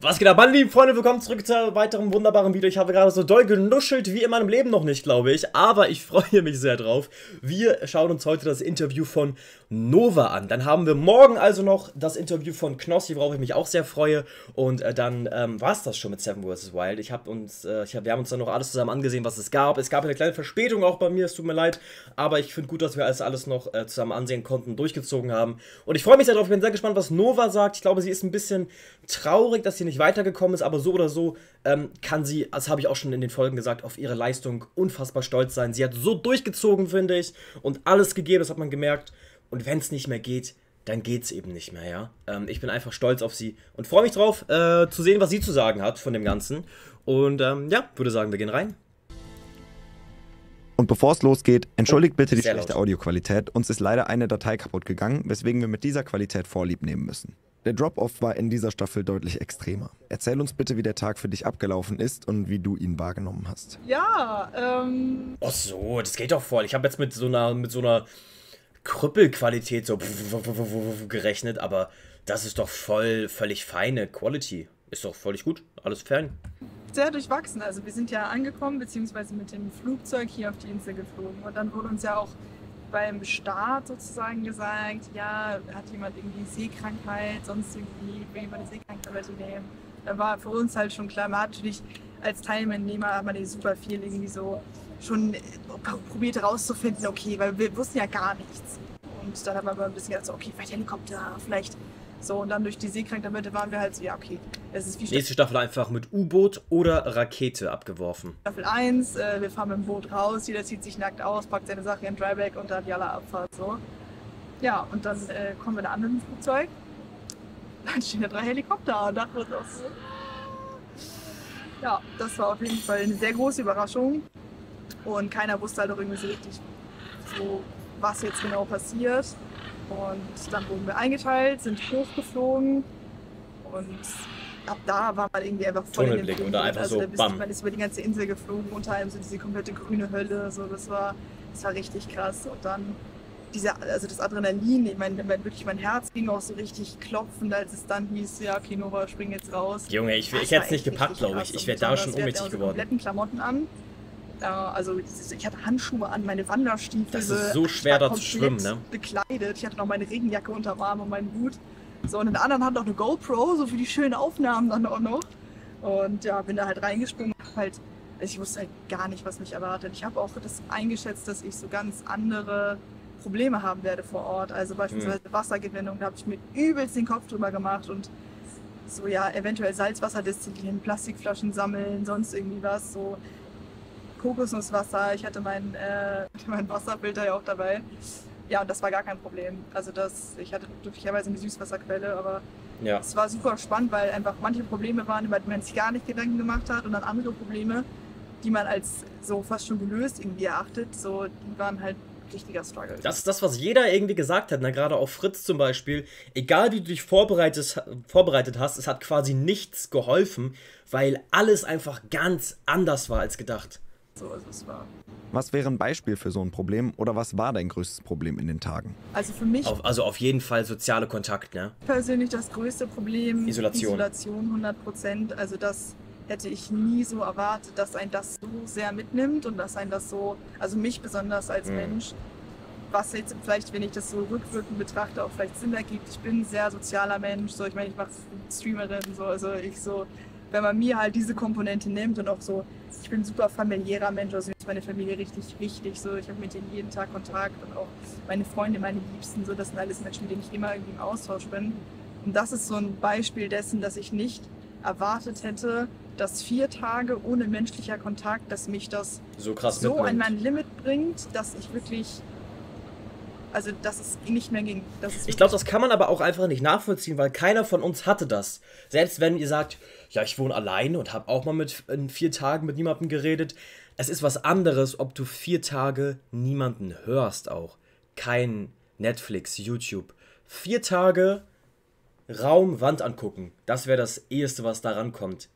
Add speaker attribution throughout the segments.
Speaker 1: Was geht ab, meine lieben Freunde? Willkommen zurück zu einem weiteren wunderbaren Video. Ich habe gerade so doll genuschelt wie in meinem Leben noch nicht, glaube ich. Aber ich freue mich sehr drauf. Wir schauen uns heute das Interview von Nova an. Dann haben wir morgen also noch das Interview von Knossi, worauf ich mich auch sehr freue. Und äh, dann ähm, war es das schon mit Seven vs. Wild. Ich habe uns, äh, ich hab, wir haben uns dann noch alles zusammen angesehen, was es gab. Es gab eine kleine Verspätung auch bei mir, es tut mir leid. Aber ich finde gut, dass wir alles, alles noch äh, zusammen ansehen konnten, durchgezogen haben. Und ich freue mich sehr drauf. Ich bin sehr gespannt, was Nova sagt. Ich glaube, sie ist ein bisschen traurig, dass sie nicht weitergekommen ist, aber so oder so ähm, kann sie, das habe ich auch schon in den Folgen gesagt, auf ihre Leistung unfassbar stolz sein. Sie hat so durchgezogen, finde ich, und alles gegeben, das hat man gemerkt. Und wenn es nicht mehr geht, dann geht es eben nicht mehr, ja. Ähm, ich bin einfach stolz auf sie und freue mich drauf, äh, zu sehen, was sie zu sagen hat von dem Ganzen. Und ähm, ja, würde sagen, wir gehen rein.
Speaker 2: Und bevor es losgeht, entschuldigt bitte die schlechte
Speaker 1: laut.
Speaker 2: Audioqualität. Uns ist leider eine Datei kaputt gegangen, weswegen wir mit dieser Qualität Vorlieb nehmen müssen. Der Drop-Off war in dieser Staffel deutlich extremer. Erzähl uns bitte, wie der Tag für dich abgelaufen ist und wie du ihn wahrgenommen hast.
Speaker 3: Ja, ähm,
Speaker 1: Ach so, das geht doch voll. Ich habe jetzt mit so einer, mit so einer Krüppelqualität so gerechnet, aber das ist doch voll, völlig feine Quality. Ist doch völlig gut. Alles fein.
Speaker 3: sehr durchwachsen. Also wir sind ja angekommen, beziehungsweise mit dem Flugzeug hier auf die Insel geflogen. Und dann wurde uns ja auch beim Start sozusagen gesagt, ja, hat jemand irgendwie Seekrankheit, sonst irgendwie, will jemand eine Seekrankheit nehmen. Da war für uns halt schon klar, man hat natürlich als Teilnehmer hat man die super viel irgendwie so schon äh, probiert herauszufinden, okay, weil wir wussten ja gar nichts. Und dann haben wir aber ein bisschen gedacht, so, okay, vielleicht Helikopter, vielleicht so. Und dann durch die Seekrankheit waren wir halt so, ja, okay, es ist wie
Speaker 1: Nächste Staffel einfach mit U-Boot oder Rakete abgeworfen.
Speaker 3: Staffel 1, äh, wir fahren mit dem Boot raus, jeder zieht sich nackt aus, packt seine Sachen in Dryback und dann die alle Abfahrt so. Ja, und dann äh, kommen wir da an mit dem Flugzeug. Dann stehen da drei Helikopter und dachten wir uns auch so. Ja, das war auf jeden Fall eine sehr große Überraschung. Und keiner wusste halt auch irgendwie so richtig, so, was jetzt genau passiert. Und dann wurden wir eingeteilt, sind hochgeflogen und ab da war man irgendwie einfach voll
Speaker 1: Tunnelblick
Speaker 3: in
Speaker 1: und da einfach
Speaker 3: also
Speaker 1: so bam.
Speaker 3: Man ist über die ganze Insel geflogen, unter allem so diese komplette grüne Hölle, so das war, das war richtig krass. Und dann diese, also das Adrenalin, ich meine, mein- wirklich mein Herz ging auch so richtig klopfend, als es dann hieß, ja, okay, spring jetzt raus.
Speaker 1: Junge, ich, ich hätte es nicht gepackt, glaube ich. Ich wäre da schon
Speaker 3: wir
Speaker 1: ohnmächtig geworden.
Speaker 3: unsere kompletten Klamotten an. Also ich hatte Handschuhe an, meine Wanderstiefel.
Speaker 1: Das ist so schwer,
Speaker 3: Ich
Speaker 1: da zu schwimmen, ne?
Speaker 3: Bekleidet. Ich hatte noch meine Regenjacke unterm Arm und meinen Hut. So, und den anderen hat noch eine GoPro, so für die schönen Aufnahmen dann auch noch. Und ja, bin da halt reingesprungen. Halt, also ich wusste halt gar nicht, was mich erwartet. Ich habe auch das eingeschätzt, dass ich so ganz andere Probleme haben werde vor Ort. Also beispielsweise Wassergewinnung, da habe ich mir übelst den Kopf drüber gemacht und so ja, eventuell Salzwasser destillieren, Plastikflaschen sammeln, sonst irgendwie was, so Kokosnusswasser. Ich hatte mein, äh, mein Wasserfilter ja auch dabei. Ja, und das war gar kein Problem. Also das, ich hatte glücklicherweise eine Süßwasserquelle, aber
Speaker 1: Ja.
Speaker 3: es war super spannend, weil einfach manche Probleme waren, über die man sich gar nicht Gedanken gemacht hat und dann andere Probleme, die man als so fast schon gelöst irgendwie erachtet, so die waren halt richtiger Struggle.
Speaker 1: Das ist das, was jeder irgendwie gesagt hat, ne? gerade auch Fritz zum Beispiel. Egal wie du dich vorbereitet, vorbereitet hast, es hat quasi nichts geholfen, weil alles einfach ganz anders war als gedacht.
Speaker 3: So, also es war.
Speaker 2: Was wäre ein Beispiel für so ein Problem oder was war dein größtes Problem in den Tagen?
Speaker 3: Also für mich
Speaker 1: Auf, also auf jeden Fall soziale Kontakt, ne?
Speaker 3: persönlich das größte Problem.
Speaker 1: Isolation.
Speaker 3: Isolation 100 Prozent. Also das hätte ich nie so erwartet, dass ein das so sehr mitnimmt und dass ein das so, also mich besonders als
Speaker 1: Mhm.
Speaker 3: Mensch, was jetzt vielleicht, wenn ich das so rückwirkend betrachte, auch vielleicht Sinn ergibt. Ich bin ein sehr sozialer Mensch. So, ich meine, ich mache Streamerin, so, also ich so, wenn man mir halt diese Komponente nimmt und auch so, ich bin ein super familiärer Mensch, also mir ist meine Familie richtig wichtig. So, ich habe mit denen jeden Tag Kontakt und auch meine Freunde, meine Liebsten, so, das sind alles Menschen, mit denen ich immer irgendwie im Austausch bin. Und das ist so ein Beispiel dessen, dass ich nicht erwartet hätte, dass vier Tage ohne menschlicher Kontakt, dass mich das
Speaker 1: So krass
Speaker 3: so an mein Limit bringt, dass ich wirklich, also dass es nicht mehr ging.
Speaker 1: Ich glaube, das kann man aber auch einfach nicht nachvollziehen, weil keiner von uns hatte das. Selbst wenn ihr sagt, ja, ich wohne alleine und habe auch mal mit in vier Tagen mit niemandem geredet. Es ist was anderes, ob du vier Tage niemanden hörst auch. Kein Netflix, YouTube. Vier Tage Raum, Wand angucken. Das wäre das eheste, was da rankommt.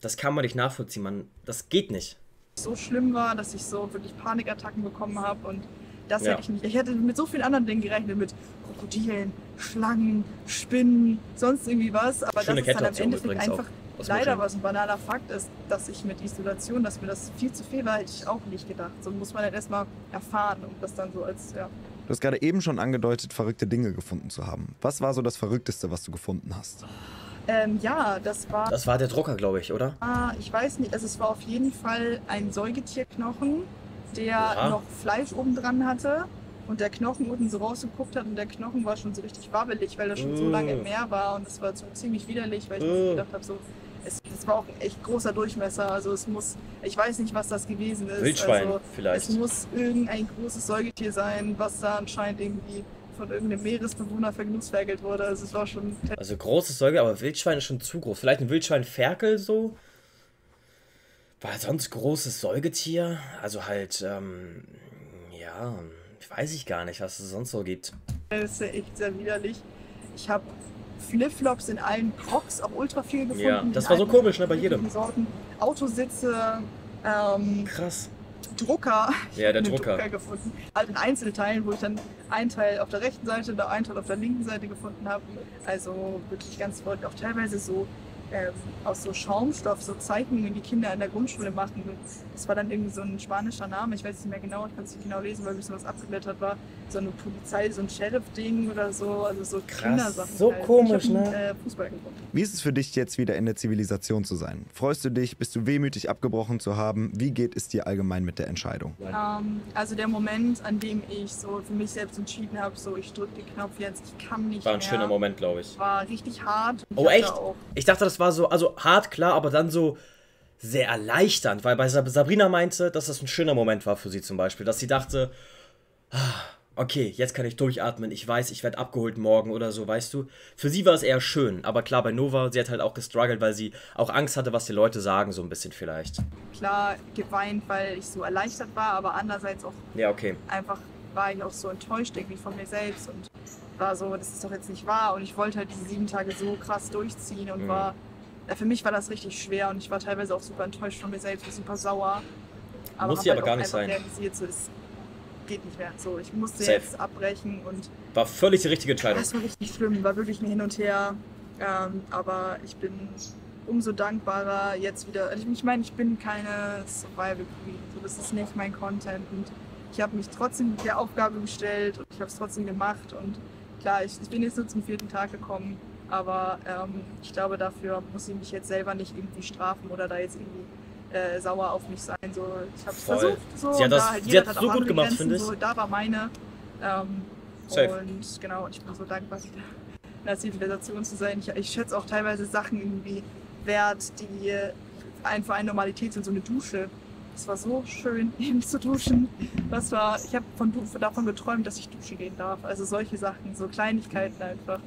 Speaker 1: Das kann man nicht nachvollziehen, man. Das geht nicht.
Speaker 3: so schlimm war, dass ich so wirklich Panikattacken bekommen habe und das
Speaker 1: Ja.
Speaker 3: hätte ich nicht. Ich hätte mit so vielen anderen Dingen gerechnet, mit Krokodilen, Schlangen, Spinnen, sonst irgendwie was. Aber
Speaker 1: Schöne
Speaker 3: das ist dann am Endeffekt
Speaker 1: übrigens
Speaker 3: einfach leider was ein banaler Fakt ist, dass ich mit Isolation, dass mir das viel zu viel war, hätte ich auch nicht gedacht. So muss man halt erstmal erfahren und das dann so als, ja.
Speaker 2: Du hast gerade eben schon angedeutet, verrückte Dinge gefunden zu haben. Was war so das Verrückteste, was du gefunden hast?
Speaker 3: Ähm, ja, das war,
Speaker 1: Das war der Drucker, glaube ich, oder?
Speaker 3: Ah, ich weiß nicht, also es war auf jeden Fall ein Säugetierknochen, der
Speaker 1: Ja.
Speaker 3: noch Fleisch oben dran hatte und der Knochen unten so rausgeguckt hat und der Knochen war schon so richtig wabbelig, weil er schon so
Speaker 1: Äh.
Speaker 3: lange im Meer war und das war so ziemlich widerlich, weil ich mir so gedacht habe, so, es, es war auch ein echt großer Durchmesser, also es muss, ich weiß nicht, was das gewesen ist.
Speaker 1: Wildschwein
Speaker 3: also,
Speaker 1: vielleicht.
Speaker 3: Es muss irgendein großes Säugetier sein, was da anscheinend irgendwie von irgendeinem Meeresbewohner vergenussferkelt wurde. Also es war schon
Speaker 1: Also großes Säuge, aber Wildschwein ist schon zu groß. Vielleicht ein Wildschwein-Ferkel so? War sonst großes Säugetier? Also halt, ähm, ja, weiß ich gar nicht, was es sonst so gibt.
Speaker 3: Das ist ja echt sehr widerlich. Ich habe Flipflops in allen Crocs auch ultra viel gefunden.
Speaker 1: Ja, das war so komisch, ne, bei jedem.
Speaker 3: Sorten. Autositze, ähm,
Speaker 1: Krass.
Speaker 3: Drucker.
Speaker 1: Ja, der
Speaker 3: einen
Speaker 1: Drucker.
Speaker 3: gefunden. Halt in Einzelteilen, wo ich dann einen Teil auf der rechten Seite und einen Teil auf der linken Seite gefunden habe. Also wirklich ganz verrückt. Auch teilweise so ähm, aus so Schaumstoff, so Zeichnungen, die Kinder in der Grundschule machen. Das war dann irgendwie so ein spanischer Name, ich weiß nicht mehr genau, ich kann es nicht genau lesen, weil ein bisschen was abgeblättert war. So eine Polizei, so ein Sheriff-Ding oder so, also so Kindersachen.
Speaker 1: so
Speaker 3: halt.
Speaker 1: komisch,
Speaker 3: ich hab einen,
Speaker 1: ne?
Speaker 3: Äh, Fußball gefunden.
Speaker 2: Wie ist es für dich jetzt wieder in der Zivilisation zu sein? Freust du dich? Bist du wehmütig abgebrochen zu haben? Wie geht es dir allgemein mit der Entscheidung?
Speaker 3: Ähm, also der Moment, an dem ich so für mich selbst entschieden habe, so ich drücke den Knopf jetzt, ich kann nicht
Speaker 1: War ein
Speaker 3: mehr,
Speaker 1: schöner Moment, glaube ich.
Speaker 3: war richtig hart. Und ich
Speaker 1: Oh, echt? Ich dachte, das war so, also hart, klar, aber dann so sehr erleichternd, weil bei Sab- Sabrina meinte, dass das ein schöner Moment war für sie zum Beispiel, dass sie dachte, ah, okay, jetzt kann ich durchatmen, ich weiß, ich werde abgeholt morgen oder so, weißt du. Für sie war es eher schön, aber klar, bei Nova, sie hat halt auch gestruggelt, weil sie auch Angst hatte, was die Leute sagen, so ein bisschen vielleicht.
Speaker 3: klar geweint, weil ich so erleichtert war, aber andererseits auch
Speaker 1: Ja, okay.
Speaker 3: einfach war ich auch so enttäuscht irgendwie von mir selbst und war so, das ist doch jetzt nicht wahr und ich wollte halt diese sieben Tage so krass durchziehen und
Speaker 1: Mhm.
Speaker 3: war, für mich war das richtig schwer und ich war teilweise auch super enttäuscht von mir selbst super sauer.
Speaker 1: Muss
Speaker 3: hab
Speaker 1: sie aber
Speaker 3: halt
Speaker 1: gar
Speaker 3: auch
Speaker 1: nicht sein.
Speaker 3: realisiert, so, es geht nicht mehr. So, ich musste
Speaker 1: Safe.
Speaker 3: jetzt abbrechen und
Speaker 1: War völlig die richtige Entscheidung.
Speaker 3: das war richtig schlimm, war wirklich ein Hin und Her. Ähm, aber ich bin umso dankbarer jetzt wieder. Also ich meine, ich bin keine Survival Queen. So, das ist nicht mein Content. Und ich habe mich trotzdem der Aufgabe gestellt und ich habe es trotzdem gemacht. Und klar, ich, ich bin jetzt nur zum vierten Tag gekommen. Aber ähm, ich glaube, dafür muss ich mich jetzt selber nicht irgendwie strafen oder da jetzt irgendwie äh, sauer auf mich sein. So, ich habe es versucht. So,
Speaker 1: Sie hat das-
Speaker 3: da halt
Speaker 1: sie hat
Speaker 3: hat
Speaker 1: so gut gemacht, finde ich.
Speaker 3: So, da war meine. Ähm, und genau, ich bin so dankbar, in der Zivilisation zu sein. Ich, ich schätze auch teilweise Sachen irgendwie wert, die einfach eine Normalität sind, so eine Dusche. Es war so schön, eben zu duschen. Das war, ich habe davon geträumt, dass ich duschen gehen darf. Also solche Sachen, so Kleinigkeiten einfach,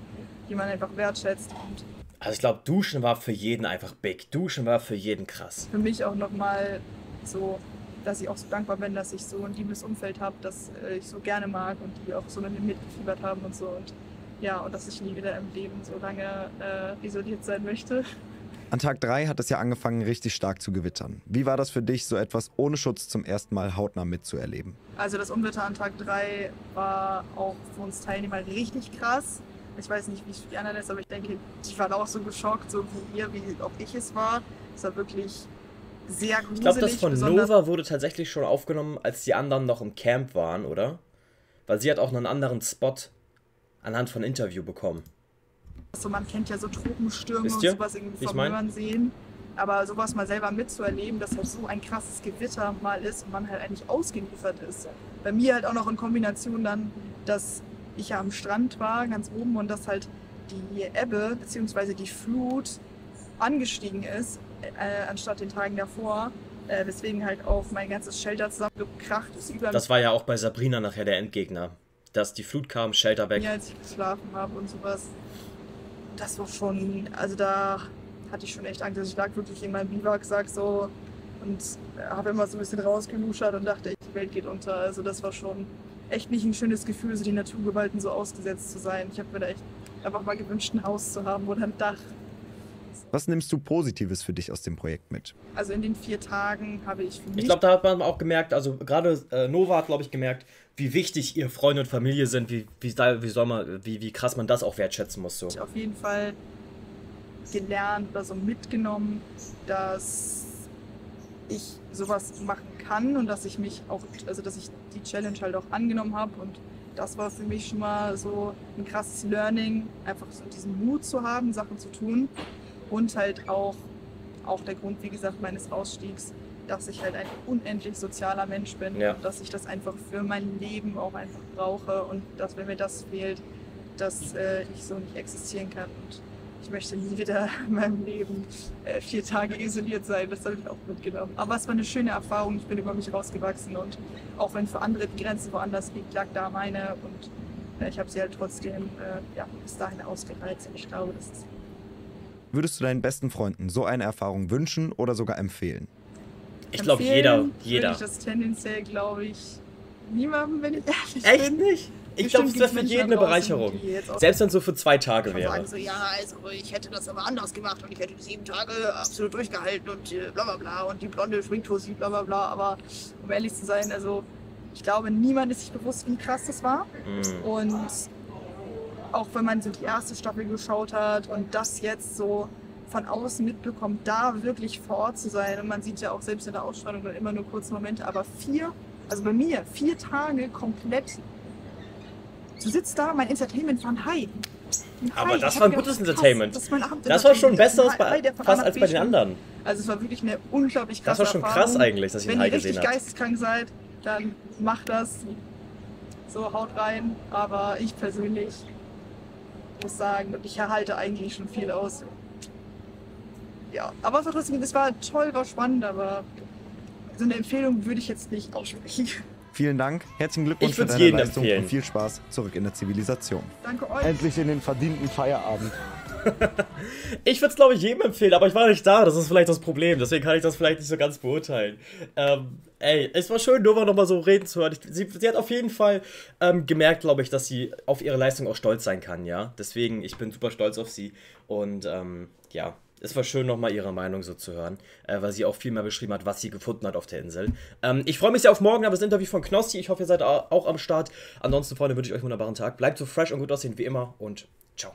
Speaker 3: die man einfach wertschätzt. Und
Speaker 1: Also ich glaube, Duschen war für jeden einfach big. Duschen war für jeden krass.
Speaker 3: für mich auch nochmal so, dass ich auch so dankbar bin, dass ich so ein liebes Umfeld habe, das äh, ich so gerne mag und die auch so mit mir mitgefiebert haben und so. Und ja, und dass ich nie wieder im Leben so lange äh, isoliert sein möchte.
Speaker 2: An Tag 3 hat es ja angefangen, richtig stark zu gewittern. Wie war das für dich, so etwas ohne Schutz zum ersten Mal hautnah mitzuerleben?
Speaker 3: Also das Unwetter an Tag 3 war auch für uns Teilnehmer richtig krass. Ich weiß nicht, wie es für die anderen ist, aber ich denke, die waren auch so geschockt, so wie ihr, wie auch ich es war. Es war wirklich sehr gruselig.
Speaker 1: Ich glaube, das von Nova wurde tatsächlich schon aufgenommen, als die anderen noch im Camp waren, oder? Weil sie hat auch einen anderen Spot anhand von Interview bekommen.
Speaker 3: So, man kennt ja so Tropenstürme und sowas irgendwie vom? Hören sehen. Aber sowas mal selber mitzuerleben, dass halt so ein krasses Gewitter mal ist und man halt eigentlich ausgeliefert ist. Bei mir halt auch noch in Kombination dann, dass ich ja am Strand war, ganz oben, und dass halt die Ebbe bzw. die Flut angestiegen ist, äh, anstatt den Tagen davor. Äh, weswegen halt auch mein ganzes Shelter zusammengekracht ist über
Speaker 1: Das war ja auch bei Sabrina nachher der Endgegner. Dass die Flut kam, Shelter weg.
Speaker 3: mir, als ich geschlafen habe und sowas. Das war schon, also da hatte ich schon echt Angst. Also ich lag wirklich in meinem Biwaksack so und habe immer so ein bisschen rausgeluschert und dachte, die Welt geht unter. Also das war schon echt nicht ein schönes Gefühl, so die Naturgewalten so ausgesetzt zu sein. Ich habe mir da echt einfach mal gewünscht, ein Haus zu haben oder ein Dach.
Speaker 2: Was nimmst du Positives für dich aus dem Projekt mit?
Speaker 3: Also in den vier Tagen habe ich für mich.
Speaker 1: Ich glaube, da hat man auch gemerkt, also gerade äh, Nova hat, glaube ich, gemerkt, wie wichtig ihr Freunde und Familie sind, wie, wie, wie, soll man, wie, wie krass man das auch wertschätzen muss. So.
Speaker 3: Auf jeden Fall gelernt oder so mitgenommen, dass ich sowas machen kann und dass ich mich auch, also dass ich die Challenge halt auch angenommen habe und das war für mich schon mal so ein krasses Learning, einfach so diesen Mut zu haben, Sachen zu tun und halt auch, auch der Grund, wie gesagt, meines Ausstiegs, dass ich halt ein unendlich sozialer Mensch bin
Speaker 1: ja.
Speaker 3: und dass ich das einfach für mein Leben auch einfach brauche und dass, wenn mir das fehlt, dass äh, ich so nicht existieren kann. Und ich möchte nie wieder in meinem Leben äh, vier Tage isoliert sein. Das habe ich auch mitgenommen. Aber es war eine schöne Erfahrung. Ich bin über mich rausgewachsen und auch wenn für andere die Grenze woanders liegt, lag da meine und äh, ich habe sie halt trotzdem äh, ja, bis dahin ausgereizt. Und ich glaube, das ist
Speaker 2: Würdest du deinen besten Freunden so eine Erfahrung wünschen oder sogar empfehlen?
Speaker 1: Ich glaube, jeder. jeder.
Speaker 3: Würde ich das tendenziell, glaube ich, niemandem, wenn ich ehrlich
Speaker 1: Echt
Speaker 3: bin.
Speaker 1: nicht? Ich glaube, es wäre für jeden eine Bereicherung. Selbst wenn es so für zwei Tage wäre.
Speaker 3: Sagen so, ja, also ich hätte das aber anders gemacht und ich hätte die sieben Tage absolut durchgehalten und äh, bla bla bla und die blonde Schwingtosi, bla bla bla. Aber um ehrlich zu sein, also ich glaube, niemand ist sich bewusst, wie krass das war. Mhm. Und auch wenn man so die erste Staffel geschaut hat und das jetzt so von außen mitbekommt, da wirklich vor Ort zu sein. Und man sieht ja auch selbst in der Ausstrahlung dann immer nur kurze Momente, aber vier, also bei mir, vier Tage komplett. Du sitzt da, mein Entertainment war ein High.
Speaker 1: Ein aber High. das war ein gutes gedacht, Entertainment. das, das war schon besseres bei, fast als bei den anderen.
Speaker 3: Also es war wirklich eine unglaublich krasse
Speaker 1: Das war schon
Speaker 3: Erfahrung.
Speaker 1: krass eigentlich, dass ich
Speaker 3: Wenn
Speaker 1: High
Speaker 3: gesehen
Speaker 1: habe.
Speaker 3: Wenn ihr richtig geisteskrank seid, dann macht das. So, haut rein. Aber ich persönlich muss sagen. Ich erhalte eigentlich schon viel aus. Ja, aber trotzdem, es war toll, war spannend, aber so eine Empfehlung würde ich jetzt nicht aussprechen.
Speaker 2: Vielen Dank, herzlichen Glückwunsch
Speaker 1: ich
Speaker 2: für deine
Speaker 1: jedem
Speaker 2: Leistung
Speaker 1: empfehlen.
Speaker 2: und viel Spaß zurück in der Zivilisation.
Speaker 3: Danke euch.
Speaker 2: Endlich in den verdienten Feierabend.
Speaker 1: ich würde es, glaube ich, jedem empfehlen, aber ich war nicht da. Das ist vielleicht das Problem. Deswegen kann ich das vielleicht nicht so ganz beurteilen. Ähm, ey, es war schön, Nova nochmal so reden zu hören. Ich, sie, sie, hat auf jeden Fall ähm, gemerkt, glaube ich, dass sie auf ihre Leistung auch stolz sein kann, ja. Deswegen, ich bin super stolz auf sie. Und ähm, ja, es war schön, nochmal ihre Meinung so zu hören, äh, weil sie auch viel mehr beschrieben hat, was sie gefunden hat auf der Insel. Ähm, ich freue mich sehr auf morgen, aber das Interview von Knossi. Ich hoffe, ihr seid auch am Start. Ansonsten, Freunde, wünsche ich euch einen wunderbaren Tag. Bleibt so fresh und gut aussehen wie immer und ciao.